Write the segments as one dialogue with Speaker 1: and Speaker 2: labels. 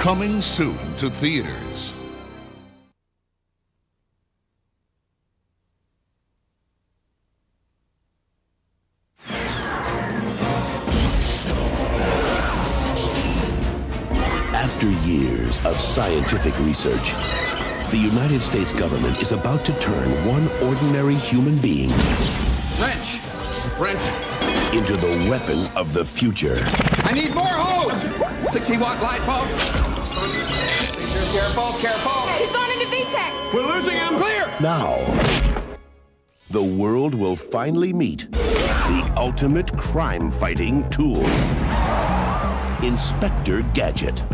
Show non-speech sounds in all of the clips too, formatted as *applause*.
Speaker 1: Coming soon to theaters.
Speaker 2: After years of scientific research, the United States government is about to turn one ordinary human being
Speaker 3: Wrench! Wrench!
Speaker 2: into the weapon of the future.
Speaker 3: I need more hose! 60 watt light bulb. Careful, careful.
Speaker 4: He's gone into V-tach.
Speaker 3: We're losing him. Clear!
Speaker 2: Now, the world will finally meet the ultimate crime fighting tool Inspector Gadget.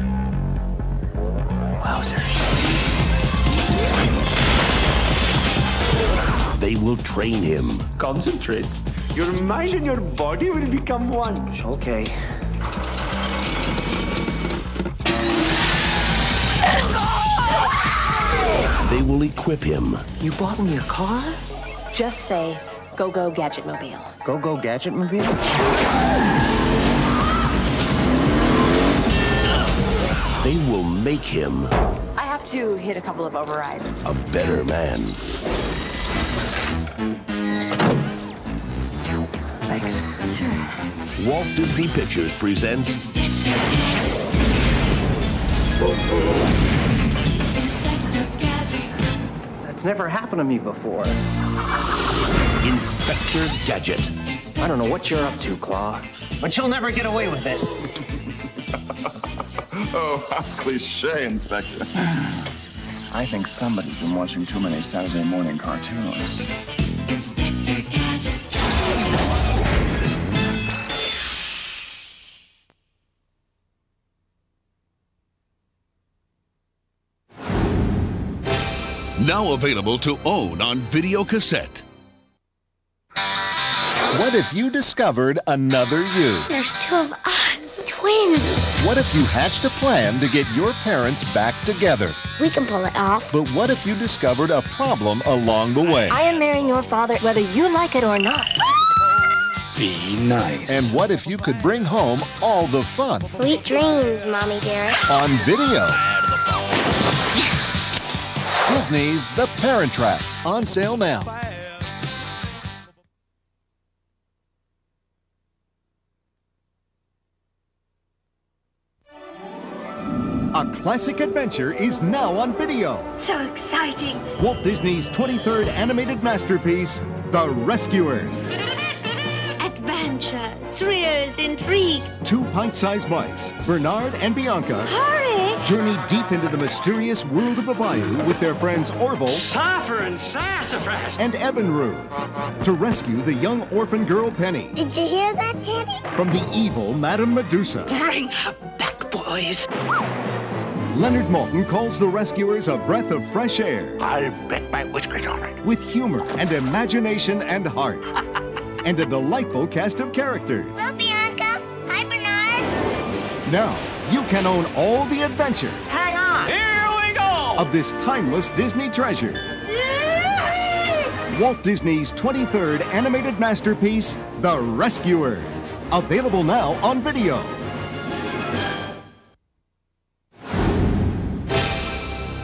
Speaker 2: They will train him
Speaker 5: Concentrate. Your mind and your body will become one.
Speaker 6: Okay.
Speaker 2: They will equip him
Speaker 6: You bought me a car?
Speaker 4: Just say, go go gadget mobile.
Speaker 6: Go Go Gadget Mobile?
Speaker 2: They will make him
Speaker 4: I have to hit a couple of overrides.
Speaker 2: a better man.
Speaker 6: Thanks.
Speaker 2: Walt Disney Pictures presents
Speaker 6: That's never happened to me before.
Speaker 2: Inspector Gadget.
Speaker 6: I don't know what you're up to, Claw. But you'll never get away with it. *laughs*
Speaker 7: Oh, how cliche, Inspector. *sighs* I think somebody's been watching too many Saturday morning cartoons.
Speaker 1: Now available to own on video cassette.
Speaker 8: What if you discovered another you?
Speaker 9: There's two of us, twins.
Speaker 8: What if you hatched a plan to get your parents back together?
Speaker 9: We can pull it off.
Speaker 8: But what if you discovered a problem along the way?
Speaker 4: I am marrying your father whether you like it or not.
Speaker 5: Be nice.
Speaker 8: And what if you could bring home all the fun
Speaker 9: Sweet dreams, Mommy dearest.
Speaker 8: on video? Disney's The Parent Trap, on sale now. A classic adventure is now on video.
Speaker 9: So exciting.
Speaker 8: Walt Disney's 23rd animated masterpiece, The Rescuers.
Speaker 9: Adventure, thrills, intrigue.
Speaker 8: Two pint-sized mice, Bernard and Bianca,
Speaker 9: Hurry!
Speaker 8: journey deep into the mysterious world of the bayou with their friends Orville
Speaker 5: Suffer and sassafras.
Speaker 8: and Evinrude to rescue the young orphan girl Penny
Speaker 9: Did you hear that, Teddy?
Speaker 8: from the evil Madame Medusa.
Speaker 4: Bring her back, boys.
Speaker 8: Leonard Maltin calls the rescuers a breath of fresh air
Speaker 5: I'll bet my whiskers on it.
Speaker 8: with humor and imagination and heart. *laughs* and a delightful cast of characters.
Speaker 9: Well, Bianca. Hi, Bernard.
Speaker 8: Now, you can own all the adventure
Speaker 6: Hang on!
Speaker 5: Here we go.
Speaker 8: of this timeless Disney treasure. Walt Disney's 23rd animated masterpiece, The Rescuers. Available now on video.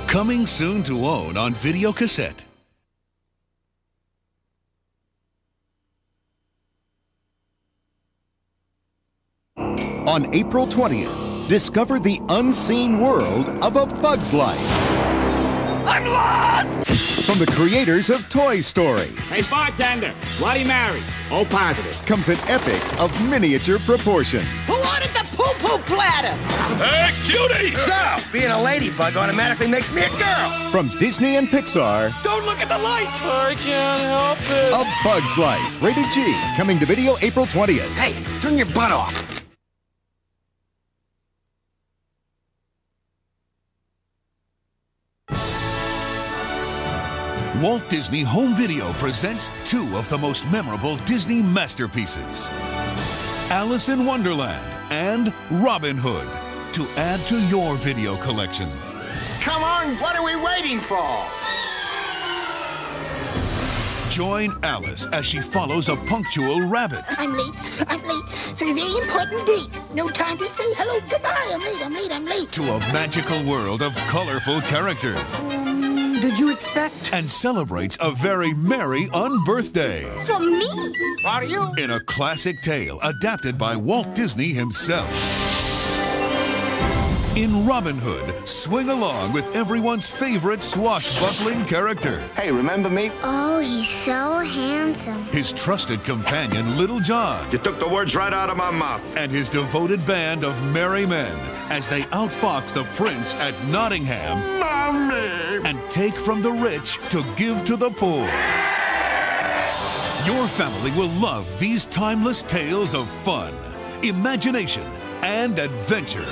Speaker 1: Coming soon to own on video cassette.
Speaker 8: On April 20th, discover the unseen world of A Bug's Life. I'm lost! From the creators of Toy Story
Speaker 10: Hey, bartender, Bloody Mary. O positive.
Speaker 8: comes an epic of miniature proportions.
Speaker 6: Who ordered the poo poo platter?
Speaker 10: Hey, cutie!
Speaker 6: So, being a ladybug automatically makes me a girl.
Speaker 8: From Disney and Pixar,
Speaker 6: Don't look at the light!
Speaker 10: I can't help it.
Speaker 8: A Bug's Life. Rated G. Coming to video April 20th.
Speaker 6: Hey, turn your butt off.
Speaker 1: Walt Disney Home Video presents two of the most memorable Disney masterpieces Alice in Wonderland and Robin Hood to add to your video collection.
Speaker 3: Come on, what are we waiting for?
Speaker 1: Join Alice as she follows a punctual rabbit.
Speaker 11: I'm late. I'm late for a very important date. No time to say hello, goodbye. I'm late. I'm late. I'm late.
Speaker 1: To a magical world of colorful characters.
Speaker 11: Oh, Did you expect?
Speaker 1: And celebrates a very merry unbirthday.
Speaker 9: From me?
Speaker 3: What are you?
Speaker 1: In a classic tale adapted by Walt Disney himself. In Robin Hood, swing along with everyone's favorite swashbuckling character.
Speaker 5: Hey, remember me?
Speaker 9: Oh, he's so handsome.
Speaker 1: His trusted companion, Little John.
Speaker 7: You took the words right out of my mouth.
Speaker 1: And his devoted band of merry men as they outfox the prince at Nottingham.
Speaker 7: Mommy!
Speaker 1: And take from the rich to give to the poor. Your family will love these timeless tales of fun, imagination, and adventure.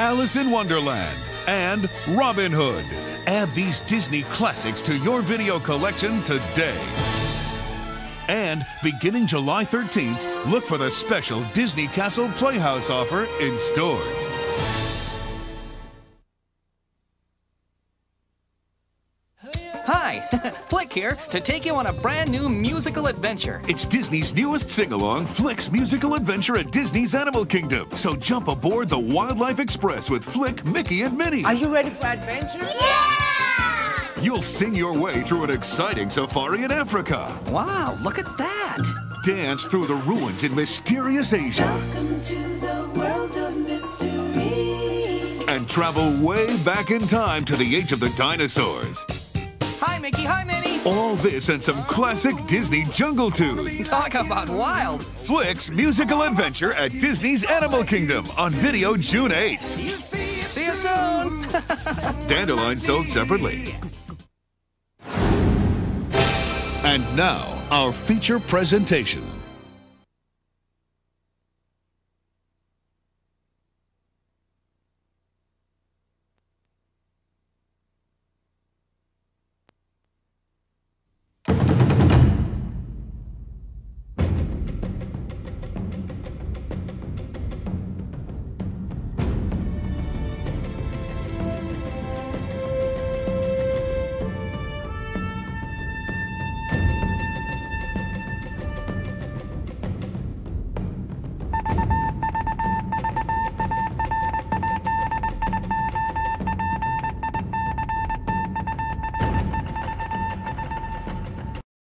Speaker 1: Alice in Wonderland and Robin Hood. Add these Disney classics to your video collection today. And beginning July 13th, look for the special Disney Castle Playhouse offer in stores.
Speaker 12: Flik here to take you on a brand new musical adventure.
Speaker 1: It's Disney's newest sing along, Flik's Musical Adventure at Disney's Animal Kingdom. So jump aboard the Wildlife Express with Flik, Mickey, and Minnie.
Speaker 13: Are you ready for adventure?
Speaker 9: Yeah!
Speaker 1: You'll sing your way through an exciting safari in Africa.
Speaker 12: Wow, look at that.
Speaker 1: Dance through the ruins in mysterious Asia. Welcome to the world of mystery and travel way back in time to the age of the dinosaurs.
Speaker 12: Hi, Mickey. Hi, Minnie.
Speaker 1: All this and some classic Disney jungle tunes.
Speaker 12: Talk about wild.
Speaker 1: Flik's musical adventure at Disney's Animal Kingdom on video June 8th.
Speaker 12: See you soon. *laughs*
Speaker 1: Dandelion sold separately. And now, our feature presentation.